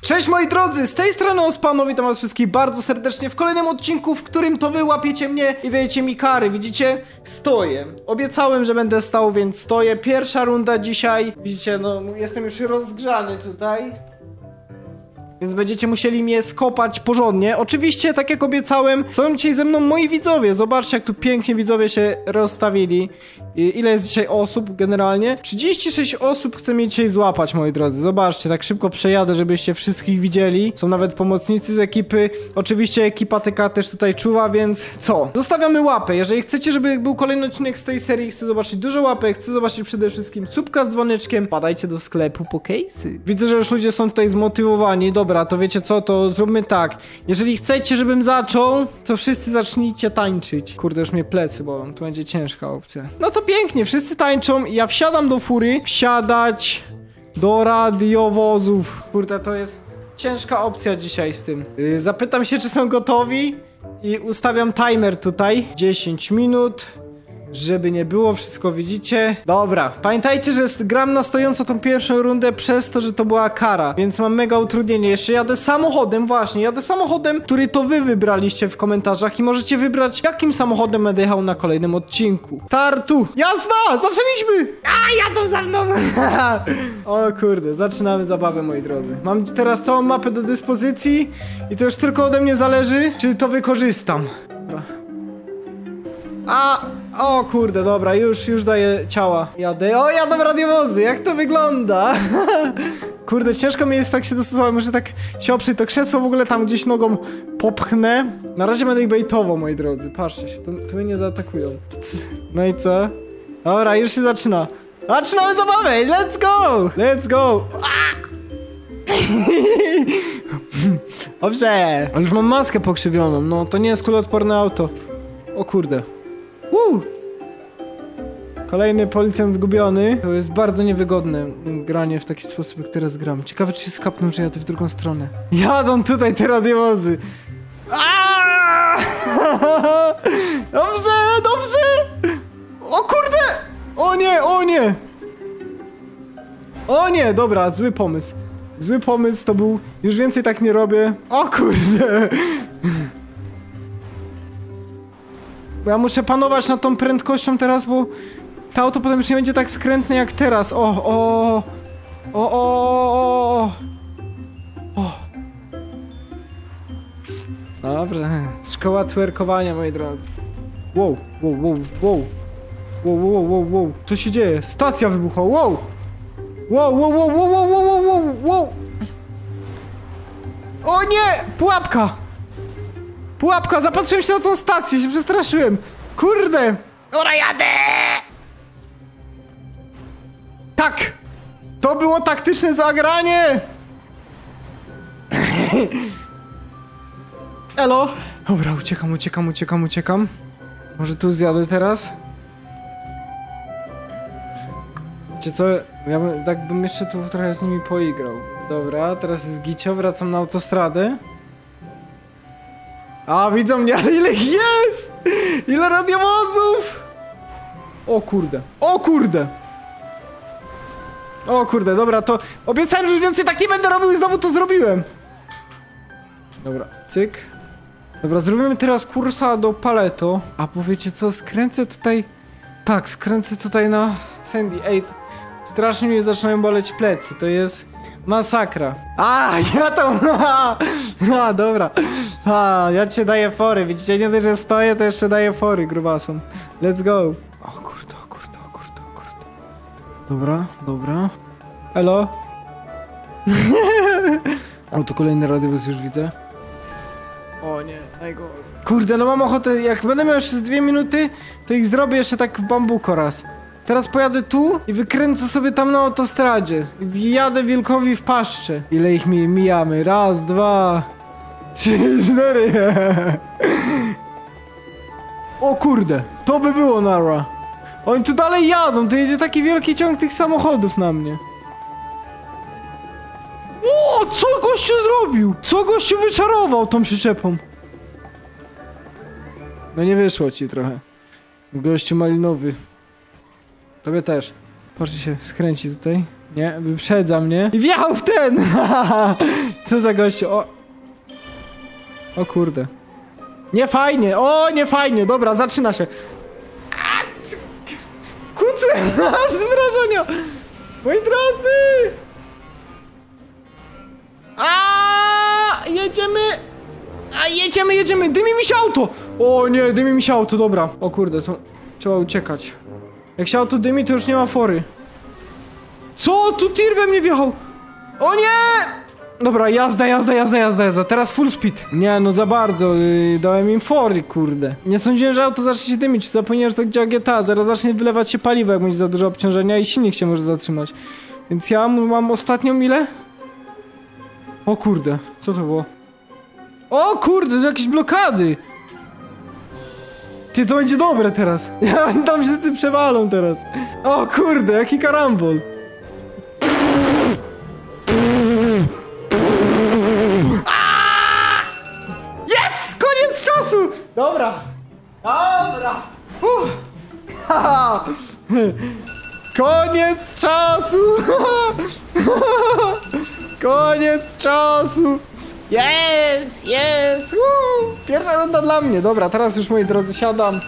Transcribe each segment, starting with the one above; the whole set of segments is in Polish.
Cześć moi drodzy, z tej strony Ospano, witam was wszystkich bardzo serdecznie w kolejnym odcinku, w którym to wy łapiecie mnie i dajecie mi kary, widzicie? Stoję. Obiecałem, że będę stał, więc stoję. Pierwsza runda dzisiaj. Widzicie, no jestem już rozgrzany tutaj. Więc będziecie musieli mnie skopać porządnie. Oczywiście, tak jak obiecałem, są dzisiaj ze mną moi widzowie. Zobaczcie, jak tu pięknie widzowie się rozstawili. Ile jest dzisiaj osób generalnie? 36 osób chcę mnie dzisiaj złapać, moi drodzy. Zobaczcie, tak szybko przejadę, żebyście wszystkich widzieli. Są nawet pomocnicy z ekipy. Oczywiście ekipa TK też tutaj czuwa, więc co? Zostawiamy łapę. Jeżeli chcecie, żeby był kolejny odcinek z tej serii, chcę zobaczyć dużo łapek, chcę zobaczyć przede wszystkim słupka z dzwoneczkiem. Padajcie do sklepu po case'y. Widzę, że już ludzie są tutaj zmotywowani. Dobra, to wiecie co, to zróbmy tak. Jeżeli chcecie, żebym zaczął, to wszyscy zacznijcie tańczyć. Kurde, już mnie plecy bolą, to będzie ciężka opcja. No to pięknie, wszyscy tańczą i ja wsiadam do fury. Wsiadać do radiowozów. Kurde, to jest ciężka opcja dzisiaj z tym. Yy, zapytam się, czy są gotowi i ustawiam timer tutaj. 10 minut. Żeby nie było, wszystko widzicie. Dobra, pamiętajcie, że gram na stojąco tą pierwszą rundę przez to, że to była kara, więc mam mega utrudnienie. Jeszcze jadę samochodem, właśnie, jadę samochodem, który to wy wybraliście w komentarzach i możecie wybrać, jakim samochodem będę jechał na kolejnym odcinku. Tartu! Jazda! Zaczęliśmy! A, jadą za mną! o kurde, zaczynamy zabawę, moi drodzy. Mam teraz całą mapę do dyspozycji i to już tylko ode mnie zależy, czy to wykorzystam. Dobra. A, o kurde, dobra, już, już daję ciała. Jadę. O, jadą radiowozy, jak to wygląda? Kurde, ciężko mi jest tak się dostosować, może tak się oprzeć to krzesło w ogóle tam gdzieś nogą popchnę. Na razie będę ich bejtował, moi drodzy, patrzcie się, tu, tu mnie nie zaatakują. No i co? Dobra, już się zaczyna. Zaczynamy zabawę, let's go! Let's go! A! Dobrze! Ale już mam maskę pokrzywioną, no to nie jest kuloodporne auto. O kurde. Woo! Kolejny policjant zgubiony. To jest bardzo niewygodne m, granie w taki sposób, jak teraz gram. Ciekawe, czy się skapną, że jadę w drugą stronę. Jadą tutaj te radiowozy. Dobrze, dobrze! O kurde! O nie, o nie! O nie, dobra, zły pomysł. Zły pomysł to był. Już więcej tak nie robię. O kurde! Bo ja muszę panować nad tą prędkością teraz, bo to auto potem już nie będzie tak skrętne jak teraz. O, o, o, o, o, o. o. Dobrze, szkoła twerkowania, moi drodzy. Wow, wow, wow, wow. Wow, wow, wow, wow. Co się dzieje? Stacja wybuchła, wow! Wow, wow, wow, wow, wow, wow, wow, wow. O nie! Pułapka! Pułapka, zapatrzyłem się na tą stację, się przestraszyłem. Kurde! Ora jadę! Tak! To było taktyczne zagranie! Elo! Dobra, uciekam, uciekam, uciekam, uciekam. Może tu zjadę teraz? Wiecie co? Ja bym, tak bym jeszcze tu trochę z nimi poigrał. Dobra, teraz jest Gicio, wracam na autostradę. A, widzą mnie, ale ile ich jest! Ile radiowozów! O kurde, o kurde! O kurde, dobra, to obiecałem, że już więcej tak nie będę robił i znowu to zrobiłem. Dobra, cyk. Dobra, zrobimy teraz kursa do Paleto. A powiecie co, skręcę tutaj... Tak, skręcę tutaj na Sandy. Ej, strasznie mnie zaczynają boleć plecy, to jest masakra. A, ja to... A, dobra. A, ja cię daję fory, widzicie, nie dość, że stoję, to jeszcze daję fory grubasom. Let's go. O kurde, o kurde, o kurde, o kurde. Dobra, dobra. Elo? o, to kolejny radiowóz już widzę. O nie, najgorzej. Kurde, no mam ochotę, jak będę miał jeszcze z dwie minuty, to ich zrobię jeszcze tak w bambuko raz. Teraz pojadę tu i wykręcę sobie tam na autostradzie. Jadę wilkowi w paszczę. Ile ich mi mijamy? Raz, dwa, trzy, cztery. O kurde, to by było nara. Oni tu dalej jadą, to jedzie taki wielki ciąg tych samochodów na mnie. O, co gościu zrobił? Co gościu wyczarował tą przyczepą? No nie wyszło ci trochę. Gościu malinowy. Tobie też. Patrzcie się, skręci tutaj. Nie, wyprzedza mnie. I wjechał w ten! Co za gościu, o... O kurde. Nie fajnie, o nie fajnie, dobra, zaczyna się. Kucłem, aż z wrażenia. Moi drodzy! A jedziemy! A jedziemy, jedziemy! Dymi mi się auto! O nie, dymi mi się auto, dobra. O kurde, to trzeba uciekać. Jak się auto dymi, to już nie ma fory. Co? Tu tir we mnie wjechał! O nie! Dobra, jazda, jazda, jazda, jazda, jazda. Teraz full speed. Nie, no za bardzo. Yy, dałem im fory, kurde. Nie sądziłem, że auto zacznie się dymić. Zapomniałem, że tak działa GTA. Zaraz zacznie wylewać się paliwo, jak będzie za dużo obciążenia i silnik się może zatrzymać. Więc ja mam ostatnią ile? O kurde, co to było? O kurde, to jakieś blokady! Ty, to będzie dobre teraz. Tam wszyscy przewalą teraz. O kurde, jaki karambol. Jest! Koniec czasu! Dobra. Dobra. Koniec czasu! Koniec czasu! Jest! Jest! Woo! Pierwsza runda dla mnie. Dobra, teraz już moi drodzy siadam.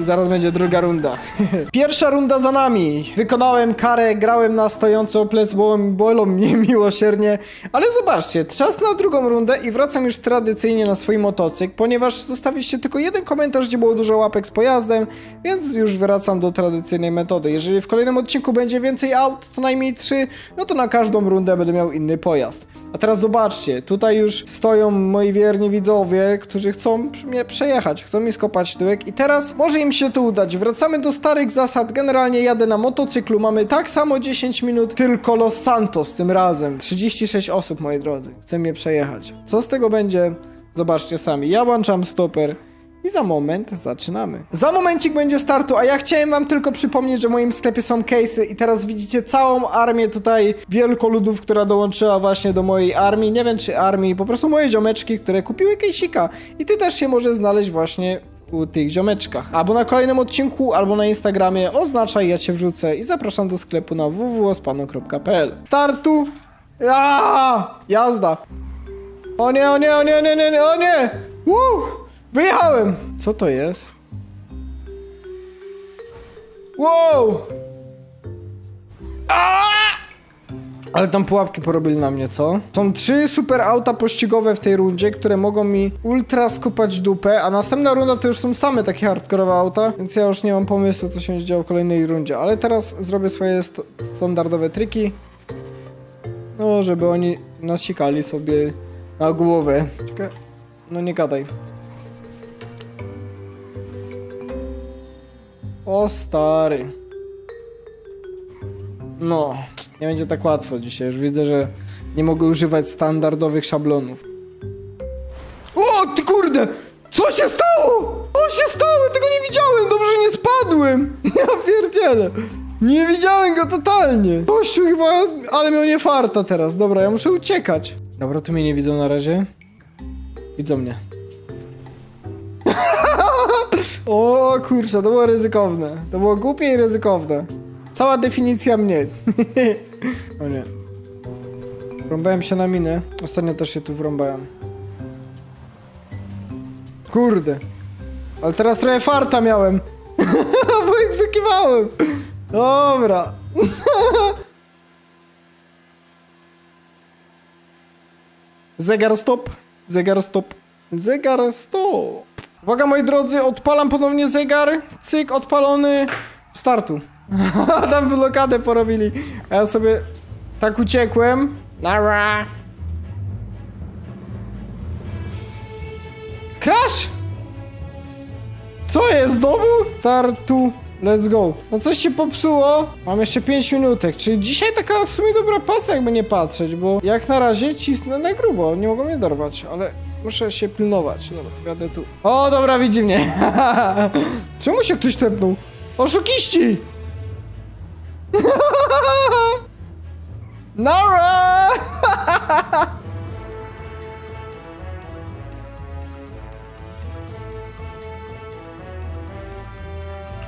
I zaraz będzie druga runda. Pierwsza runda za nami. Wykonałem karę, grałem na stojąco, plec bolą, bolą mnie miłosiernie. Ale zobaczcie, czas na drugą rundę i wracam już tradycyjnie na swój motocykl, ponieważ zostawiliście tylko jeden komentarz, gdzie było dużo łapek z pojazdem, więc już wracam do tradycyjnej metody. Jeżeli w kolejnym odcinku będzie więcej aut, co najmniej trzy, no to na każdą rundę będę miał inny pojazd. A teraz zobaczcie, tutaj już stoją moi wierni widzowie, którzy chcą mnie przejechać, chcą mi skopać tyłek i teraz może im się to udać. Wracamy do starych zasad, generalnie jadę na motocyklu, mamy tak samo 10 minut, tylko Los Santos tym razem. 36 osób, moi drodzy, chce mnie przejechać. Co z tego będzie? Zobaczcie sami. Ja włączam stoper. I za moment zaczynamy. Za momencik będzie startu, a ja chciałem wam tylko przypomnieć, że w moim sklepie są case'y i teraz widzicie całą armię tutaj wielkoludów, która dołączyła właśnie do mojej armii. Nie wiem czy armii, po prostu moje ziomeczki, które kupiły case'ika. I ty też się może znaleźć właśnie u tych ziomeczkach. Albo na kolejnym odcinku, albo na Instagramie oznaczaj, ja cię wrzucę i zapraszam do sklepu na www.ospano.pl Startu! Aaaa! Jazda! O nie, o nie, o nie, o nie, nie, nie, o nie! Woo! Wyjechałem! Co to jest? Wow! Aaaa! Ale tam pułapki porobili na mnie, co? Są trzy super auta pościgowe w tej rundzie, które mogą mi ultra skupać dupę, a następna runda to już są same takie hardkorowe auta, więc ja już nie mam pomysłu, co się będzie działo w kolejnej rundzie. Ale teraz zrobię swoje st standardowe triki. No, żeby oni nasikali sobie na głowę. No nie gadaj. O stary. No, nie będzie tak łatwo dzisiaj. Już widzę, że nie mogę używać standardowych szablonów. O, ty kurde! Co się stało? Co się stało? Tego nie widziałem! Dobrze nie spadłem! Ja pierdzielę! Nie widziałem go totalnie! Kościół chyba, ale miał nie farta teraz. Dobra, ja muszę uciekać. Dobra, tu mnie nie widzą na razie. Widzą mnie. O kurczę, to było ryzykowne. To było głupie i ryzykowne. Cała definicja mnie. o nie. Wrąbałem się na minę. Ostatnio też się tu wrąbałem. Kurde. Ale teraz trochę farta miałem. Bo ich wykiwałem. Dobra. Zegar stop. Zegar stop. Zegar stop. Uwaga moi drodzy, odpalam ponownie zegar. Cyk, odpalony. Startu. Tam blokadę porobili. A ja sobie tak uciekłem. Nara. Crash! Co jest znowu? Startu. Let's go. No coś się popsuło. Mam jeszcze 5 minutek, czyli dzisiaj taka w sumie dobra pasa, jakby nie patrzeć, bo jak na razie cisnę na grubo. Nie mogą mnie dorwać, ale muszę się pilnować. Dobra, jadę tu. O, dobra, widzi mnie. Czemu się ktoś tepnął? Oszukiści! Nara!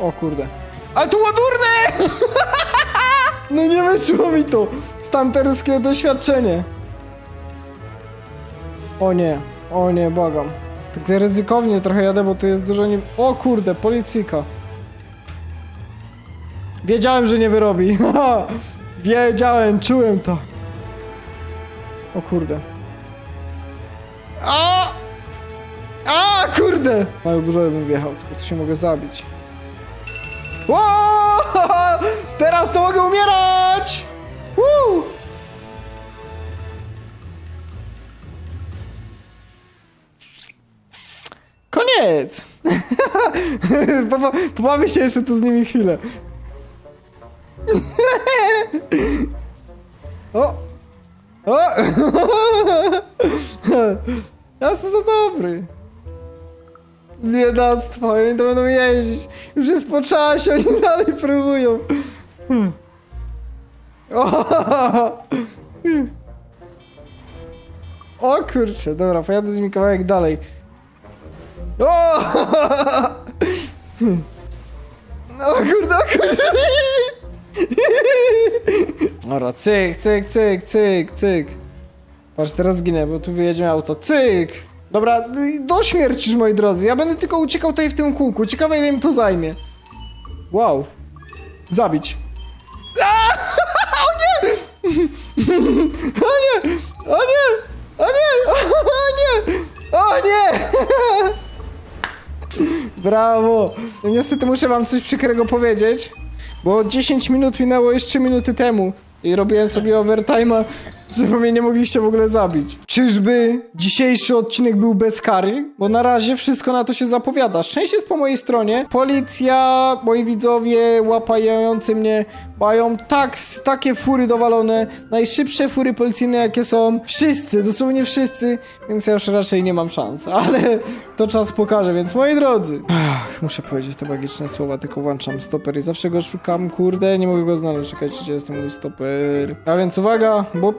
O kurde. Ale to ładurne! No nie wyszło mi to! Stanterskie doświadczenie. O nie, o nie, błagam. Tak ryzykownie trochę jadę, bo tu jest dużo nie... O kurde, policyjka. Wiedziałem, że nie wyrobi. Wiedziałem, czułem to. O kurde. A! A kurde! Mały burzowy bym wjechał, tylko tu się mogę zabić. Ło! Teraz to mogę umierać! Woo! Koniec! Poba- Pobawię się jeszcze tu z nimi chwilę. O! O! Ja jestem za dobry. Biedactwo, oni to będą jeździć. Już jest po czasie, oni dalej próbują. O! O kurczę, dobra, pojadę z nimi kawałek dalej. O! O kurde, o kurde. Dobra, cyk, cyk, cyk, cyk, cyk. Patrz, teraz zginę, bo tu wyjedzie auto. Cyk! Dobra, do śmierci moi drodzy. Ja będę tylko uciekał tutaj w tym kółku. Ciekawe, ile mi to zajmie. Wow. Zabić. O nie! O nie! O nie! O nie! O nie! O nie! Brawo! Niestety muszę wam coś przykrego powiedzieć, bo 10 minut minęło jeszcze 3 minuty temu i robiłem sobie overtime'a, żeby mnie nie mogliście w ogóle zabić. Czyżby dzisiejszy odcinek był bez kary? Bo na razie wszystko na to się zapowiada. Szczęście jest po mojej stronie. Policja, moi widzowie łapający mnie mają tak, takie fury dowalone, najszybsze fury policyjne jakie są. Wszyscy, dosłownie wszyscy, więc ja już raczej nie mam szans, ale to czas pokaże, więc moi drodzy. Ach, muszę powiedzieć te magiczne słowa, tylko włączam stoper i zawsze go szukam, kurde, nie mogę go znaleźć, czekajcie, gdzie jest ten mój stoper. A więc uwaga, bo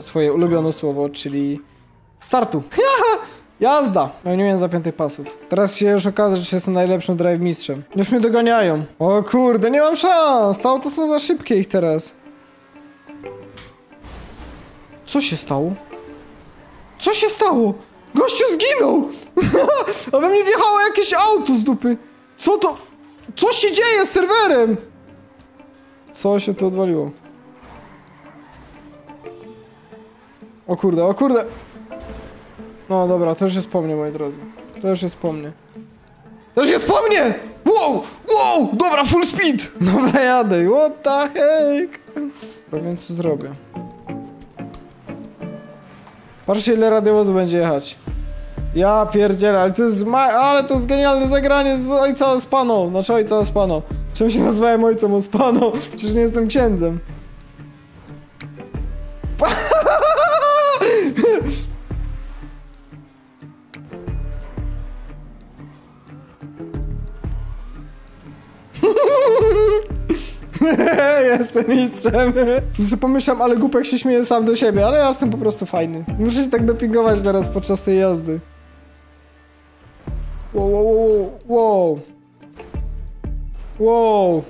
swoje ulubione słowo, czyli startu. Jazda! No nie miałem zapiętych pasów. Teraz się już okaże, że jestem najlepszym drive mistrzem. Już mnie doganiają. O kurde, nie mam szans! To auto są za szybkie ich teraz. Co się stało? Co się stało? Gościu zginął! A we mnie wjechało jakieś auto z dupy. Co to? Co się dzieje z serwerem? Co się tu odwaliło? O kurde, o kurde! No dobra, to już jest po mnie, moi drodzy. To już jest po mnie. To już jest po mnie! Wow! Wow! Dobra, full speed! Dobra, jadę. What the heck? Dobra, więc co zrobię? Patrzcie, ile radiowozu będzie jechać. Ja pierdzielę, ale to jest ma ale to jest genialne zagranie z ojca Ospano. Znaczy ojca Ospano. Czym się nazwałem ojcem Ospano? Przecież nie jestem księdzem. Jestem mistrzem. I sobie pomyślam, ale głupek się śmieje sam do siebie, ale ja jestem po prostu fajny. Muszę się tak dopingować teraz podczas tej jazdy. Wow, wow, wow, wow. Wow.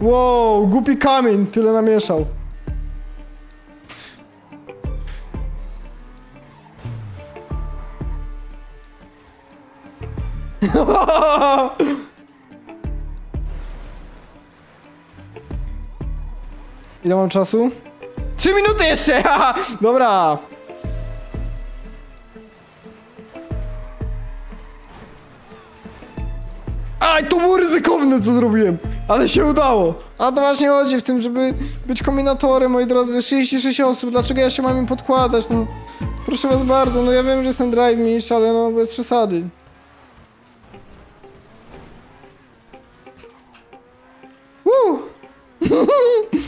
Wow, głupi kamień, tyle namieszał. Ile mam czasu? Trzy minuty jeszcze! Dobra. Aj, to było ryzykowne, co zrobiłem. Ale się udało. A to właśnie chodzi w tym, żeby być kombinatorem, moi drodzy. 66 osób, dlaczego ja się mam im podkładać? No, proszę was bardzo, no ja wiem, że jestem drive mistrz, ale no bez przesady. Woo!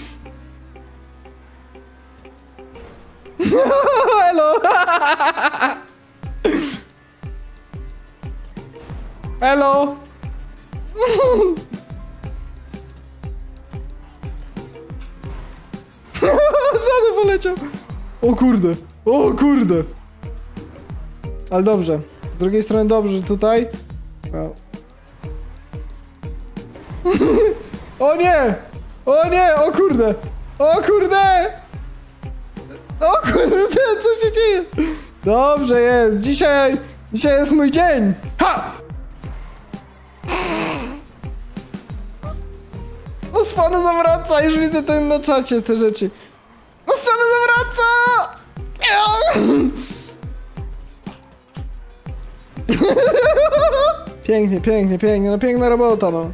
Hello! Żaden poleciał. O kurde, o kurde. Ale dobrze. Z drugiej strony dobrze tutaj. O nie! O nie, o kurde! O kurde! O kurde, co się dzieje? Dobrze jest, dzisiaj, dzisiaj jest mój dzień! Ha! Osłana zawraca, już widzę ten na czacie te rzeczy. Osłana zawraca! Pięknie, pięknie, pięknie, no piękna robota, no.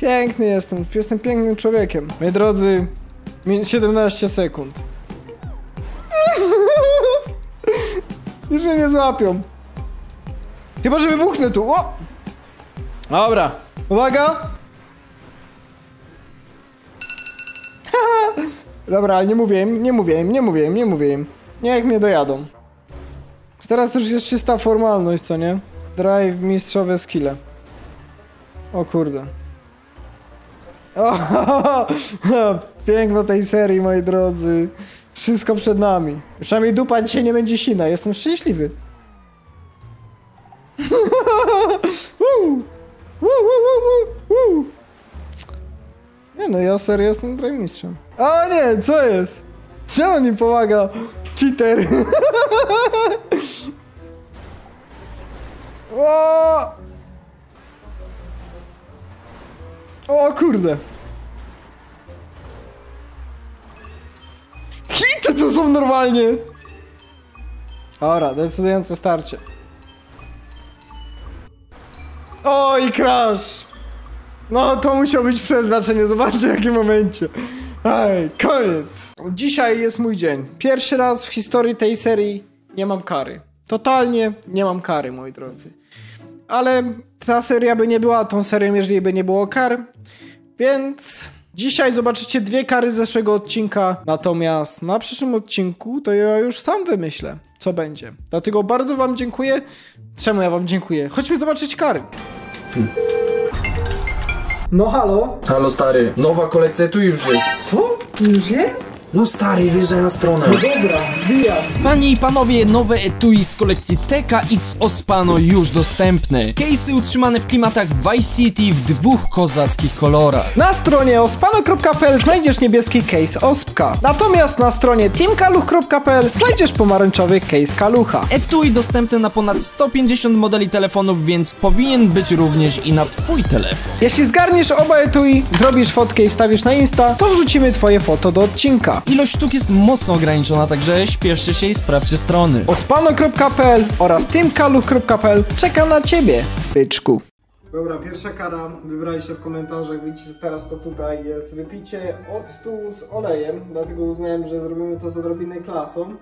Piękny jestem, jestem pięknym człowiekiem. Moi drodzy, min- 17 sekund. Już mnie nie złapią. Chyba, że wybuchnę tu. O! Dobra, uwaga. Dobra, ale nie mówię im, nie mówię im, nie mówię im, nie mówię im. Niech mnie dojadą. Teraz to już jest czysta formalność, co nie? Drive mistrzowe skille. O kurde. O, piękno tej serii, moi drodzy. Wszystko przed nami. Przynajmniej dupa dzisiaj nie będzie sina. Jestem szczęśliwy. Woo! Woo, woo. Nie no, ja serio jestem Drive mistrzem. O nie, co jest? Czemu mi pomaga? Cheater. O! o kurde. Tu są normalnie. Dobra, decydujące starcie. Oj, crash. No, to musiało być przeznaczenie. Zobaczcie, w jakim momencie. Ej, koniec. Dzisiaj jest mój dzień. Pierwszy raz w historii tej serii nie mam kary. Totalnie nie mam kary, moi drodzy. Ale ta seria by nie była tą serią, jeżeli by nie było kar. Więc dzisiaj zobaczycie dwie kary z zeszłego odcinka. Natomiast na przyszłym odcinku to ja już sam wymyślę, co będzie. Dlatego bardzo wam dziękuję. Czemu ja wam dziękuję? Chodźmy zobaczyć kary. No halo? Halo stary, nowa kolekcja tu już jest. Co? Już jest? No stary, wjeżdżaj na stronę. Dobra, wbijam. Panie i panowie, nowe etui z kolekcji TKX Ospano już dostępne. Case'y utrzymane w klimatach Vice City w dwóch kozackich kolorach. Na stronie ospano.pl znajdziesz niebieski case Ospka. Natomiast na stronie teamkaluch.pl znajdziesz pomarańczowy case Kalucha. Etui dostępne na ponad 150 modeli telefonów, więc powinien być również i na twój telefon. Jeśli zgarniesz oba etui, zrobisz fotkę i wstawisz na Insta, to wrzucimy twoje foto do odcinka. Ilość sztuk jest mocno ograniczona, także śpieszcie się i sprawdźcie strony. ospano.pl oraz teamkaluch.pl czeka na ciebie, byczku. Dobra, pierwsza kara, wybraliście w komentarzach, widzicie teraz to tutaj jest wypicie octu z olejem, dlatego uznałem, że zrobimy to z odrobinę klasą.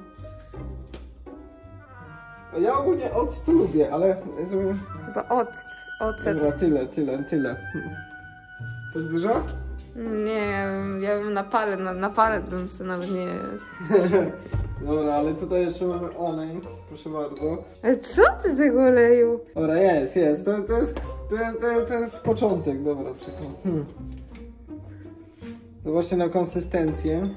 Ja ogólnie octu lubię, ale zrobimy... Chyba ocet. Ocet. Dobra, tyle, tyle, tyle. To jest dużo? Nie, ja bym, ja bym na palec, na, na palec bym sobie nawet nie... Dobra, ale tutaj jeszcze mamy olej, proszę bardzo. Ale co ty tego oleju? Dobra, jest, jest, to, to jest, to, to, to jest początek, dobra, czekaj. Hmm. Zobaczcie na konsystencję.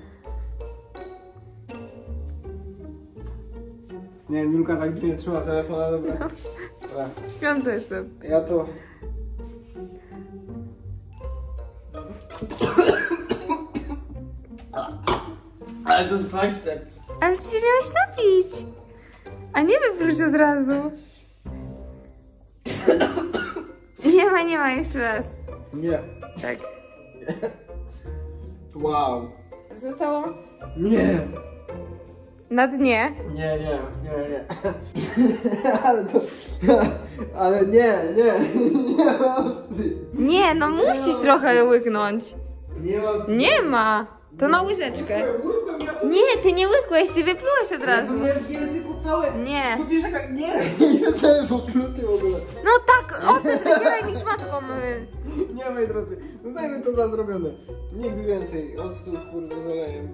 Nie Julka tak nie trzyma telefona, dobra. dobra. Śpiąca jestem. Ja to... Ale to jest kwaśne. Ale ty się miałeś napić. A nie wypróć od razu. Nie ma, nie ma, jeszcze raz. Nie. Tak. Wow. Zostało Nie. na dnie. Nie, nie, nie, nie. ale to... Ale nie, nie. Nie ma opcji. Nie, no musisz trochę łyknąć. Nie ma opcji. Nie ma. To na łyżeczkę. Łykłem, ja... Nie, ty nie łykłeś, ty wyplułeś od razu. W języku całe... Nie. No wiesz jaka... Nie, jestem w ogóle. No tak, ocet wycieraj mi szmatką. y. Nie, moi drodzy, uznajmy to za zrobione. Nigdy więcej octu kurde z olejem.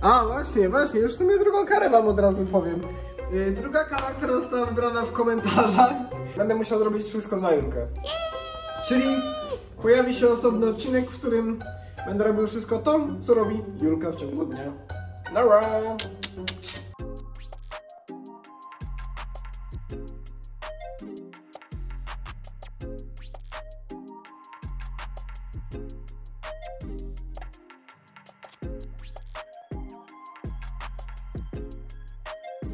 A, właśnie, właśnie, już w sumie drugą karę wam od razu powiem. Yy, druga kara, która została wybrana w komentarzach. Będę musiał zrobić wszystko za Julkę. Czyli pojawi się osobny odcinek, w którym będę robił wszystko to, co robi Julka w ciągu dnia. Nara!